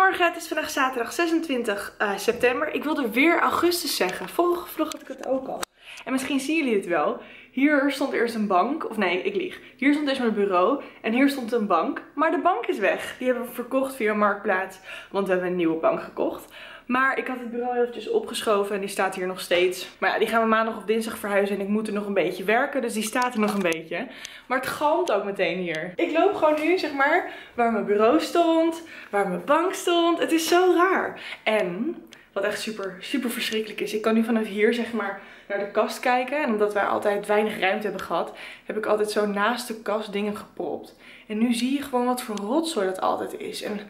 Goedemorgen, het is vandaag zaterdag 26 uh, september. Ik wilde weer augustus zeggen. Vorige vlog had ik het ook al. En misschien zien jullie het wel. Hier stond eerst een bank. Of nee, ik lieg. Hier stond eerst mijn bureau. En hier stond een bank. Maar de bank is weg. Die hebben we verkocht via Marktplaats. Want we hebben een nieuwe bank gekocht. Maar ik had het bureau eventjes opgeschoven en die staat hier nog steeds. Maar ja, die gaan we maandag of dinsdag verhuizen en ik moet er nog een beetje werken. Dus die staat er nog een beetje. Maar het galmt ook meteen hier. Ik loop gewoon nu, zeg maar, waar mijn bureau stond, waar mijn bank stond. Het is zo raar. En wat echt super, super verschrikkelijk is. Ik kan nu vanaf hier, zeg maar, naar de kast kijken. En omdat wij altijd weinig ruimte hebben gehad, heb ik altijd zo naast de kast dingen gepropt. En nu zie je gewoon wat voor rotzooi dat altijd is. En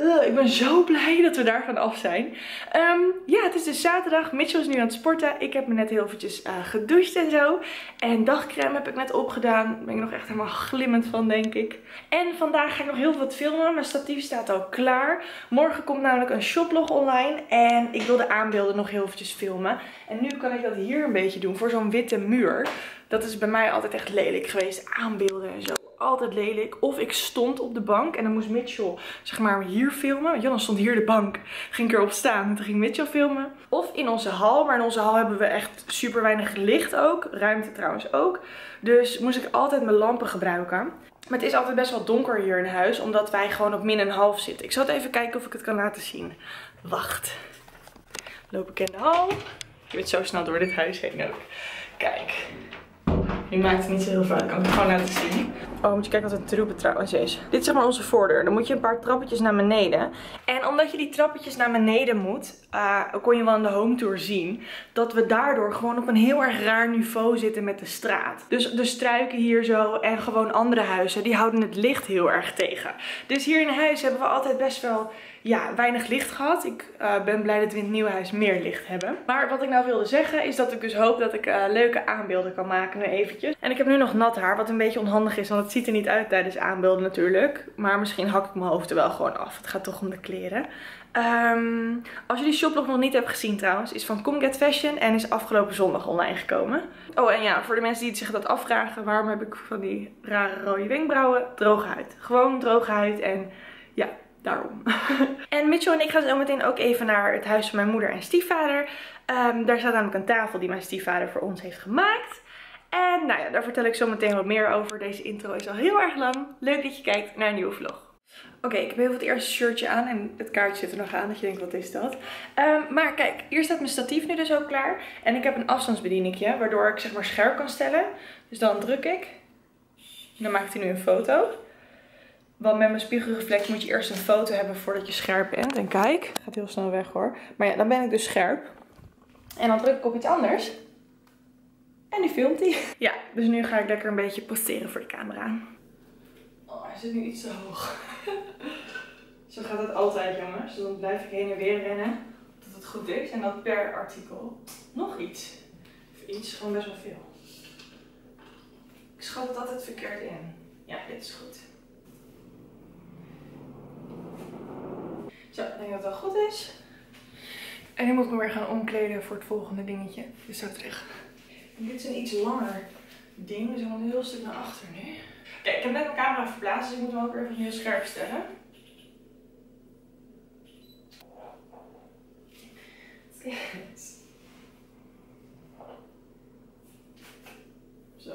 ik ben zo blij dat we daarvan af zijn. Ehm, ja, het is dus zaterdag. Mitchell is nu aan het sporten. Ik heb me net heel eventjes uh, gedoucht en zo. En dagcreme heb ik net opgedaan. Daar ben ik nog echt helemaal glimmend van, denk ik. En vandaag ga ik nog heel wat filmen. Mijn statief staat al klaar. Morgen komt namelijk een shoplog online. En ik wil de aanbeelden nog heel eventjes filmen. En nu kan ik dat hier een beetje doen voor zo'n witte muur. Dat is bij mij altijd echt lelijk geweest. Aanbeelden en zo altijd lelijk. Of ik stond op de bank en dan moest Mitchell zeg maar hier filmen. Dan stond hier de bank. Ging ik erop staan en toen ging Mitchell filmen. Of in onze hal. Maar in onze hal hebben we echt super weinig licht ook. Ruimte trouwens ook. Dus moest ik altijd mijn lampen gebruiken. Maar het is altijd best wel donker hier in huis. Omdat wij gewoon op min een half zitten. Ik zal even kijken of ik het kan laten zien. Wacht. Loop ik in de hal. Je weet zo snel door dit huis heen ook. Kijk. Nu maakt het niet zo heel veel Ik kan het gewoon laten zien. Oh, moet je kijken wat een troepen trouwens is. Dit is zeg maar onze voordeur. Dan moet je een paar trappetjes naar beneden. En omdat je die trappetjes naar beneden moet, uh, kon je wel in de home tour zien, dat we daardoor gewoon op een heel erg raar niveau zitten met de straat. Dus de struiken hier zo en gewoon andere huizen, die houden het licht heel erg tegen. Dus hier in huis hebben we altijd best wel ja, weinig licht gehad. Ik uh, ben blij dat we in het nieuwe huis meer licht hebben. Maar wat ik nou wilde zeggen is dat ik dus hoop dat ik uh, leuke aanbeelden kan maken nu eventjes. En ik heb nu nog nat haar, wat een beetje onhandig is, want het ziet er niet uit tijdens aanbeelden natuurlijk. Maar misschien hak ik mijn hoofd er wel gewoon af. Het gaat toch om de kleren. Um, als je die shoplog nog niet hebt gezien trouwens, is van Come Get Fashion en is afgelopen zondag online gekomen. Oh en ja, voor de mensen die zich dat afvragen, waarom heb ik van die rare rode wenkbrauwen? Droge huid. Gewoon droge huid en ja, daarom. en Mitchell en ik gaan zo meteen ook even naar het huis van mijn moeder en stiefvader. Um, daar staat namelijk een tafel die mijn stiefvader voor ons heeft gemaakt. En nou ja, daar vertel ik zo meteen wat meer over. Deze intro is al heel erg lang. Leuk dat je kijkt naar een nieuwe vlog. Oké, ik heb even het eerste shirtje aan en het kaartje zit er nog aan. Dat je denkt, wat is dat? Um, maar kijk, hier staat mijn statief nu dus ook klaar. En ik heb een afstandsbedieningje, waardoor ik zeg maar scherp kan stellen. Dus dan druk ik. En dan maakt hij nu een foto. Want met mijn spiegelreflex moet je eerst een foto hebben voordat je scherp bent. En kijk, gaat heel snel weg hoor. Maar ja, dan ben ik dus scherp. En dan druk ik op iets anders. En nu filmt hij. Ja, dus nu ga ik lekker een beetje posteren voor de camera. Oh, hij zit nu iets te hoog. Zo gaat het altijd jongens. Dan blijf ik heen en weer rennen. Tot het goed is. En dan per artikel nog iets. Of iets, gewoon best wel veel. Ik schat het altijd verkeerd in. Ja, dit is goed. Zo, ik denk dat het wel goed is. En nu moet ik me weer gaan omkleden voor het volgende dingetje. Dus zo terug. Dit is een iets langer ding. Dus ik moet een heel stuk naar achter nu. Kijk, ik heb net mijn camera verplaatst, dus ik moet hem ook even heel scherp stellen. Zo.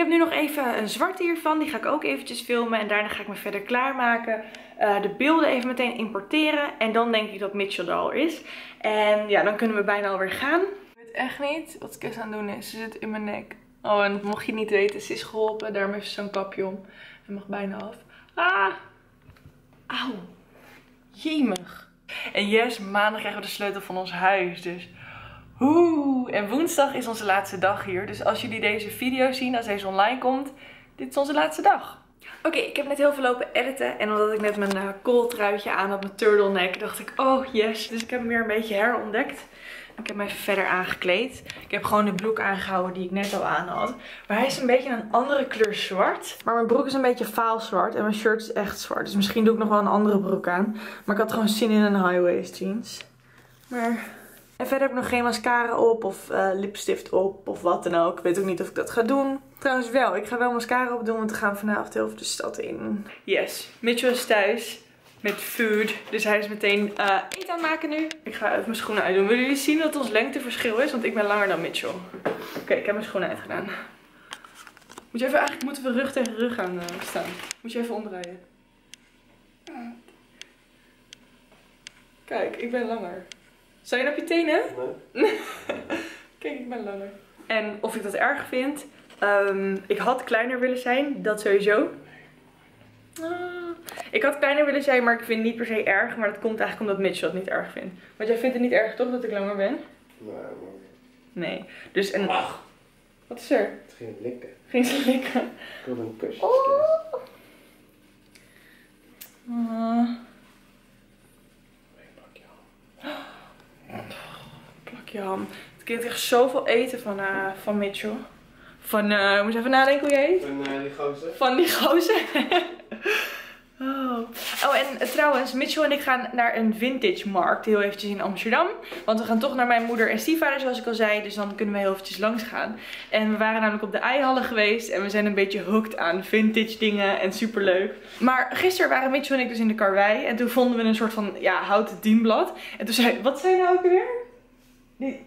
Heb nu nog even een zwarte hiervan. Die ga ik ook eventjes filmen. En daarna ga ik me verder klaarmaken. Uh, de beelden even meteen importeren. En dan denk ik dat Mitchell er al is. En ja, dan kunnen we bijna alweer gaan. Ik weet echt niet wat Kes aan het doen is. Ze zit in mijn nek. Oh, en mocht je niet weten, ze is geholpen. Daarom heeft ze zo'n kapje om. Hij mag bijna af. Ah! Auw. Jemig. En yes, maandag krijgen we de sleutel van ons huis. Dus Oeh, en woensdag is onze laatste dag hier. Dus als jullie deze video zien, als deze online komt, dit is onze laatste dag. Oké, ik heb net heel veel lopen editen. En omdat ik net mijn uh, kooltruitje aan had, mijn turtleneck, dacht ik, oh yes. Dus ik heb hem weer een beetje herontdekt. Ik heb hem even verder aangekleed. Ik heb gewoon de broek aangehouden die ik net al aan had. Maar hij is een beetje een andere kleur zwart. Maar mijn broek is een beetje vaal zwart. En mijn shirt is echt zwart. Dus misschien doe ik nog wel een andere broek aan. Maar ik had gewoon zin in een high waist jeans. Maar En verder heb ik nog geen mascara op of eh, lipstift op of wat dan ook. Ik weet ook niet of ik dat ga doen. Trouwens wel, ik ga wel mascara op doen, want we gaan vanavond heel veel de stad in. Yes, Mitchell is thuis met food. Dus hij is meteen uh, eten aan maken nu. Ik ga even mijn schoenen uitdoen. Willen jullie zien dat ons lengteverschil is? Want ik ben langer dan Mitchell. Oké, ik heb mijn schoenen uitgedaan. Moet je even, eigenlijk moeten we rug tegen rug gaan uh, staan. Moet je even omdraaien. Kijk, ik ben langer. Sta je op je tenen? Nee. Kijk, ik ben langer. En of ik dat erg vind? Um, ik had kleiner willen zijn, dat sowieso. Uh, ik had kleiner willen zijn, maar ik vind het niet per se erg. Maar dat komt eigenlijk omdat Mitchell het niet erg vindt. Want jij vindt het niet erg toch dat ik langer ben? Nee, maar... Nee. Dus een... Ach. Wat is er? Het ging likken. Ging ze likken? Ik wilde een kusje. Oh. Uh. Ham. Het kind krijgt zoveel eten van, uh, van Mitchell. Van, uh, moet je even nadenken hoe je heet? Van uh, die gozer. Van die gozer. oh. oh, en trouwens, Mitchell en ik gaan naar een vintage markt. Heel eventjes in Amsterdam. Want we gaan toch naar mijn moeder en stiefvader, zoals ik al zei. Dus dan kunnen we heel eventjes langs gaan. En we waren namelijk op de eihallen geweest. En we zijn een beetje hooked aan vintage dingen. En super leuk. Maar gisteren waren Mitchell en ik dus in de karwei. En toen vonden we een soort van, ja, houten dienblad. En toen zei wat zei nou ook weer?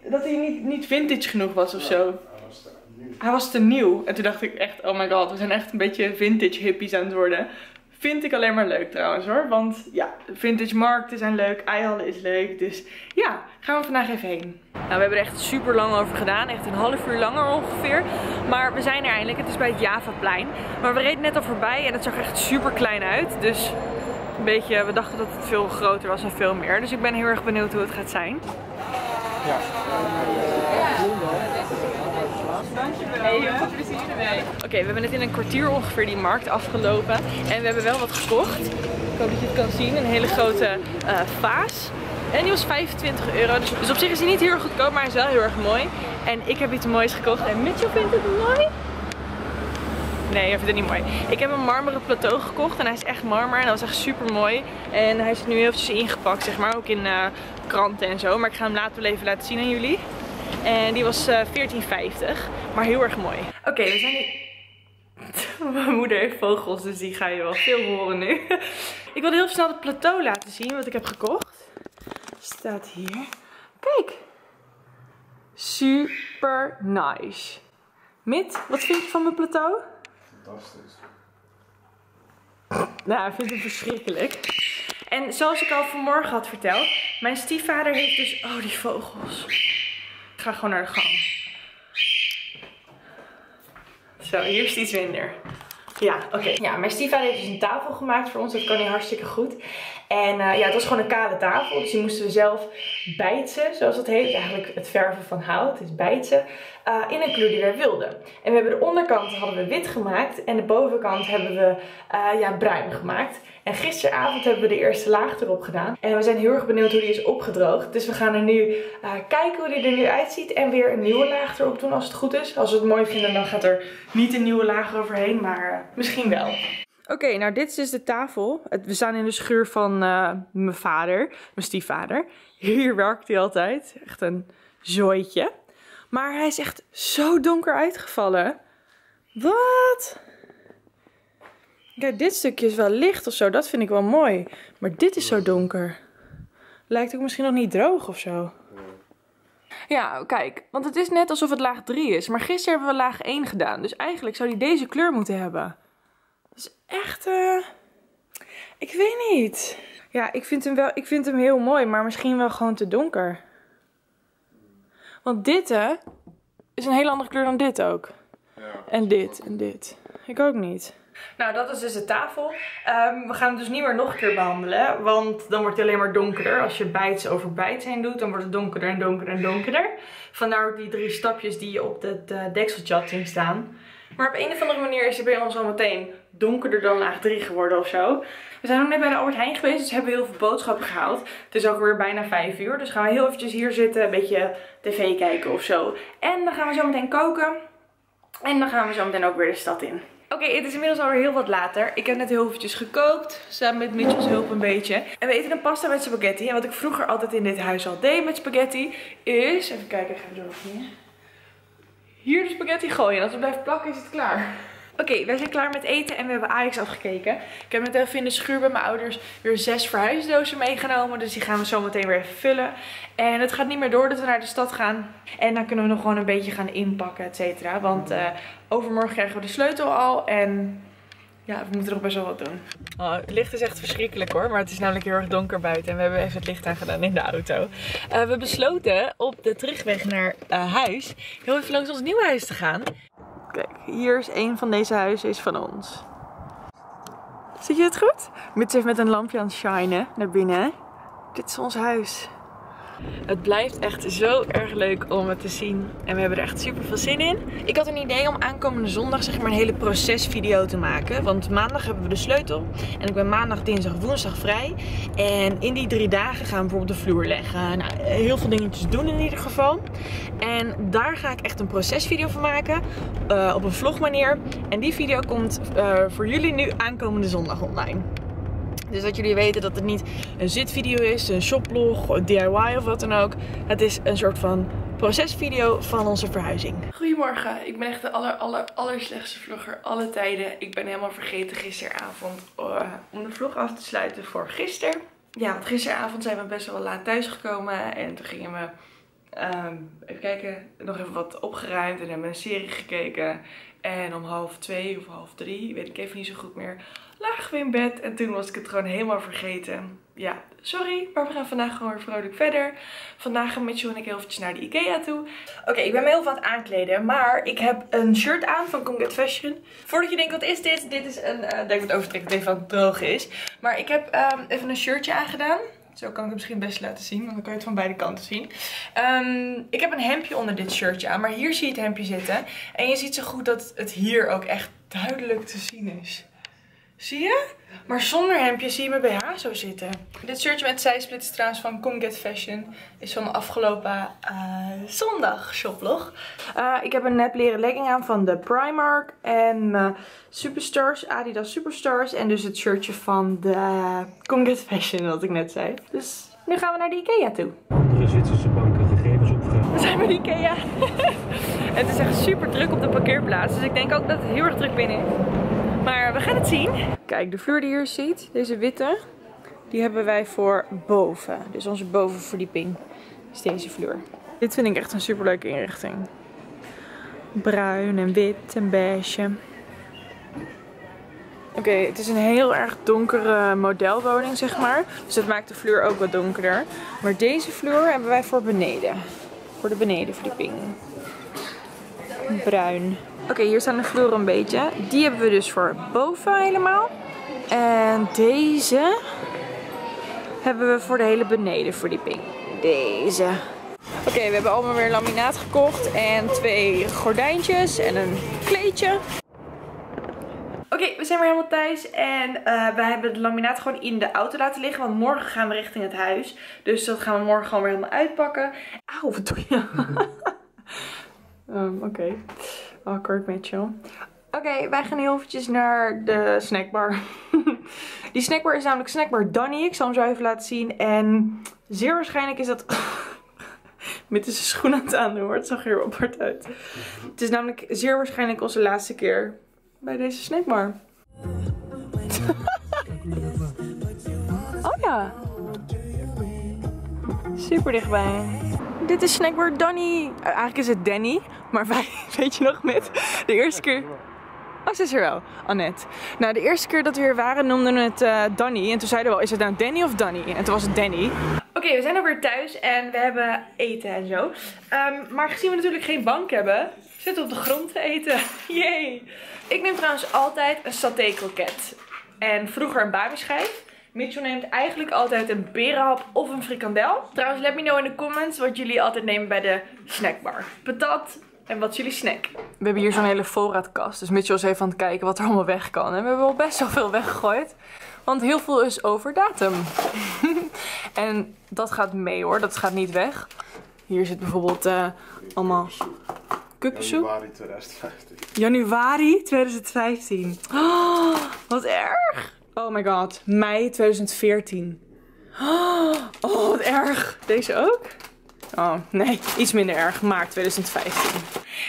Dat hij niet, niet vintage genoeg was of zo. Hij was te nieuw. En toen dacht ik echt, oh my god, we zijn echt een beetje vintage hippies aan het worden. Vind ik alleen maar leuk trouwens hoor. Want ja, vintage markten zijn leuk, eihallen is leuk. Dus ja, gaan we vandaag even heen. Nou, we hebben er echt super lang over gedaan. Echt een half uur langer ongeveer. Maar we zijn er eindelijk. Het is bij het Javaplein. Maar we reden net al voorbij en het zag echt super klein uit. Dus een beetje, we dachten dat het veel groter was en veel meer. Dus ik ben heel erg benieuwd hoe het gaat zijn. Ja. Hey, heel veel plezier ermee. Oké, okay, we hebben net in een kwartier ongeveer die markt afgelopen. En we hebben wel wat gekocht. Ik hoop dat je het kan zien. Een hele grote uh, vaas. En die was 25 euro. Dus, dus, op zich is hij niet heel erg goedkoop, maar hij is wel heel erg mooi. En ik heb iets moois gekocht. En Mitchell vindt het mooi. Nee, hij vindt het niet mooi. Ik heb een marmeren plateau gekocht en hij is echt marmer en dat was echt super mooi. En hij is nu heel eventjes ingepakt, zeg maar, ook in uh, kranten en zo. Maar ik ga hem later wel even laten zien aan jullie. En die was uh, 14,50, maar heel erg mooi. Oké, we zijn nu... Mijn moeder heeft vogels, dus die ga je wel veel horen nu. ik wilde heel snel het plateau laten zien wat ik heb gekocht. Staat hier. Kijk. Super nice. Mit, wat vind je van mijn plateau? Fantastisch. Nou, ik vind het verschrikkelijk. En zoals ik al vanmorgen had verteld, mijn stiefvader heeft dus... Oh, die vogels. Ik ga gewoon naar de gang. Zo, hier is iets minder. Ja, oké. Ja, mijn stiefvader heeft dus een tafel gemaakt voor ons. Dat kan hij hartstikke goed. En uh, ja, het was gewoon een kale tafel. Dus die moesten we zelf bijtsen, zoals dat heet. Eigenlijk het verven van hout, is bijtsen. Uh, in een kleur die wij wilden. En we hebben de onderkant hadden we wit gemaakt. En de bovenkant hebben we uh, ja, bruin gemaakt. En gisteravond hebben we de eerste laag erop gedaan. En we zijn heel erg benieuwd hoe die is opgedroogd. Dus we gaan er nu uh, kijken hoe die er nu uitziet. En weer een nieuwe laag erop doen als het goed is. Als we het mooi vinden dan gaat er niet een nieuwe laag overheen. Maar misschien wel. Oké, nou dit is dus de tafel. We staan in de schuur van uh, mijn vader, mijn stiefvader. Hier werkt hij altijd. Echt een zooitje. Maar hij is echt zo donker uitgevallen. Wat? Kijk, dit stukje is wel licht of zo. Dat vind ik wel mooi. Maar dit is zo donker. Lijkt ook misschien nog niet droog of zo. Ja, kijk. Want het is net alsof het laag 3 is. Maar gisteren hebben we laag 1 gedaan. Dus eigenlijk zou hij deze kleur moeten hebben. Dat is echt... Uh... Ik weet niet. Ja, ik vind, hem wel, ik vind hem heel mooi. Maar misschien wel gewoon te donker. Want dit, hè, is een hele andere kleur dan dit ook. Ja, en dit en dit. Ik ook niet. Nou, dat is dus de tafel. Um, we gaan het dus niet meer nog een keer behandelen. Want dan wordt het alleen maar donkerder. Als je bijts over bijts heen doet, dan wordt het donkerder en donkerder en donkerder. Vandaar ook die drie stapjes die op het uh, dekseltje had zien staan. Maar op een of andere manier is hij bij ons al meteen donkerder dan laag 3 geworden of zo. We zijn ook net bij de Albert Heijn geweest, dus hebben heel veel boodschappen gehaald. Het is ook weer bijna 5 uur, dus gaan we heel eventjes hier zitten, een beetje tv kijken of zo. En dan gaan we zo meteen koken. En dan gaan we zo meteen ook weer de stad in. Oké, het is inmiddels alweer heel wat later. Ik heb net heel eventjes gekookt, samen met Mitchell's hulp een beetje. En we eten een pasta met spaghetti. En wat ik vroeger altijd in dit huis al deed met spaghetti, is... Even kijken, ik ga even zo hier. Hier de spaghetti gooien. En als het blijft plakken, is het klaar. Oké, wij zijn klaar met eten en we hebben Ajax afgekeken. Ik heb net even in de schuur bij mijn ouders weer zes verhuisdozen meegenomen. Dus die gaan we zo meteen weer even vullen. En het gaat niet meer door dat we naar de stad gaan. En dan kunnen we nog gewoon een beetje gaan inpakken, et cetera. Want uh, overmorgen krijgen we de sleutel al. En ja, we moeten nog best wel wat doen. Oh, het licht is echt verschrikkelijk hoor. Maar het is namelijk heel erg donker buiten. En we hebben even het licht aangedaan in de auto. Uh, we besloten op de terugweg naar uh, huis heel even langs ons nieuwe huis te gaan. Kijk, hier is een van deze huizen is van ons. Zie je het goed? Mits heeft met een lampje aan het shinen naar binnen. Dit is ons huis. Het blijft echt zo erg leuk om het te zien. En we hebben er echt super veel zin in. Ik had een idee om aankomende zondag zeg maar een hele procesvideo te maken. Want maandag hebben we de sleutel. En ik ben maandag, dinsdag, woensdag vrij. En in die drie dagen gaan we bijvoorbeeld de vloer leggen. Nou, heel veel dingetjes doen in ieder geval. En daar ga ik echt een procesvideo van maken. Uh, op een vlogmanier. En die video komt uh, voor jullie nu aankomende zondag online. Dus dat jullie weten dat het niet een zitvideo is, een shoplog, DIY of wat dan ook. Het is een soort van procesvideo van onze verhuizing. Goedemorgen, ik ben echt de aller, aller, aller slechtste vlogger alle tijden. Ik ben helemaal vergeten gisteravond uh, om de vlog af te sluiten voor gisteren. Ja, want gisteravond zijn we best wel laat thuisgekomen en toen gingen we... Um, even kijken, nog even wat opgeruimd en hebben een serie gekeken. En om half twee of half drie, weet ik even niet zo goed meer, lagen we in bed. En toen was ik het gewoon helemaal vergeten. Ja, sorry, maar we gaan vandaag gewoon weer vrolijk verder. Vandaag gaan Mitchell en ik heel eventjes naar de Ikea toe. Oké, ik ben me heel het aankleden. Maar ik heb een shirt aan van Conget Fashion. Voordat je denkt, wat is dit? Dit is een, uh, denk het overtrekken het even van het droog is. Maar ik heb um, even een shirtje aangedaan. Zo kan ik het misschien best laten zien, want dan kan je het van beide kanten zien. Um, ik heb een hemdje onder dit shirtje aan, maar hier zie je het hemdje zitten. En je ziet zo goed dat het hier ook echt duidelijk te zien is. Zie je? Maar zonder hemdje zie je mijn BH zo zitten. Dit shirtje met zijsplits trouwens van Come Get Fashion is van de afgelopen uh, zondag shoplog. Uh, ik heb een net leren legging aan van de Primark en uh, Superstars, Adidas Superstars. En dus het shirtje van de Come Get Fashion wat ik net zei. Dus nu gaan we naar de Ikea toe. Andere Zwitserse banken gegevens opgegaan. We zijn bij de Ikea. het is echt super druk op de parkeerplaats. Dus ik denk ook dat het heel erg druk binnen is. Maar we gaan het zien. Kijk, de vloer die je hier ziet, deze witte, die hebben wij voor boven. Dus onze bovenverdieping is deze vloer. Dit vind ik echt een super leuke inrichting. Bruin en wit en beige. Oké, okay, het is een heel erg donkere modelwoning, zeg maar. Dus dat maakt de vloer ook wat donkerder. Maar deze vloer hebben wij voor beneden. Voor de benedenverdieping. Bruin. Oké, okay, hier staan de vloeren een beetje. Die hebben we dus voor boven helemaal. En deze hebben we voor de hele benedenverdieping. Deze. Oké, okay, we hebben allemaal weer laminaat gekocht. En twee gordijntjes en een kleedje. Oké, okay, we zijn weer helemaal thuis en uh, wij hebben het laminaat gewoon in de auto laten liggen. Want morgen gaan we richting het huis. Dus dat gaan we morgen gewoon weer helemaal uitpakken. Auw, wat doe je? um, Oké. Okay. Awkward Mitchell. Oké, wij gaan heel eventjes naar de snackbar. Die snackbar is namelijk snackbar Danny. Ik zal hem zo even laten zien. En zeer waarschijnlijk is dat... Met zijn schoen aan het aandoen hoor. Het zag er heel apart uit. Het is namelijk zeer waarschijnlijk onze laatste keer bij deze snackbar. oh ja. Super dichtbij. Dit is snackbar Danny. Uh, eigenlijk is het Danny. Maar wij, weet je nog, met de eerste keer... Oh, ze is er wel. Annette. Nou, de eerste keer dat we hier waren noemden we het uh, Danny. En toen zeiden we al, is het nou Danny of Danny? En toen was het Danny. Oké, we zijn alweer thuis en we hebben eten en zo. Um, maar gezien we natuurlijk geen bank hebben, zitten op de grond te eten. Yay! Ik neem trouwens altijd een saté kroket. En vroeger een babyschijf. Mitchell neemt eigenlijk altijd een berenhap of een frikandel. Trouwens, let me know in de comments wat jullie altijd nemen bij de snackbar. Patat en wat is jullie snack? We hebben hier zo'n hele voorraadkast. Dus Mitchell is even aan het kijken wat er allemaal weg kan. En we hebben al best wel veel weggegooid. Want heel veel is over datum. en dat gaat mee hoor. Dat gaat niet weg. Hier zit bijvoorbeeld uh, allemaal Kuppensoep? Januari 2015. Januari 2015. Oh, wat erg. Oh my god. Mei 2014. Oh, wat erg. Deze ook? Oh, nee. Iets minder erg. Maart 2015.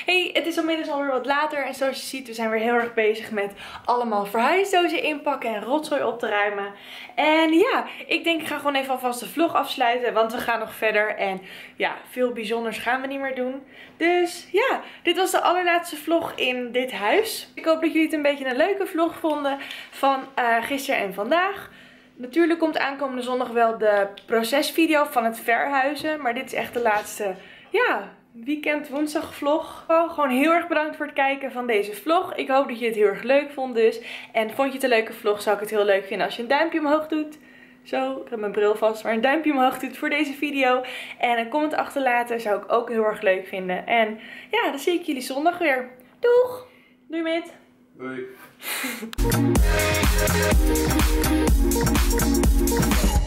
Hey, het is inmiddels alweer wat later. En zoals je ziet, we zijn weer heel erg bezig met allemaal verhuisdozen inpakken en rotzooi op te ruimen. En ja, ik denk ik ga gewoon even alvast de vlog afsluiten. Want we gaan nog verder. En ja, veel bijzonders gaan we niet meer doen. Dus ja, dit was de allerlaatste vlog in dit huis. Ik hoop dat jullie het een beetje een leuke vlog vonden van uh, gisteren en vandaag. Natuurlijk komt aankomende zondag wel de procesvideo van het verhuizen. Maar dit is echt de laatste, ja, weekend woensdag vlog. Gewoon heel erg bedankt voor het kijken van deze vlog. Ik hoop dat je het heel erg leuk vond dus. En vond je het een leuke vlog, zou ik het heel leuk vinden als je een duimpje omhoog doet. Zo, ik heb mijn bril vast, maar een duimpje omhoog doet voor deze video. En een comment achterlaten zou ik ook heel erg leuk vinden. En ja, dan zie ik jullie zondag weer. Doeg! Doei met! Doei.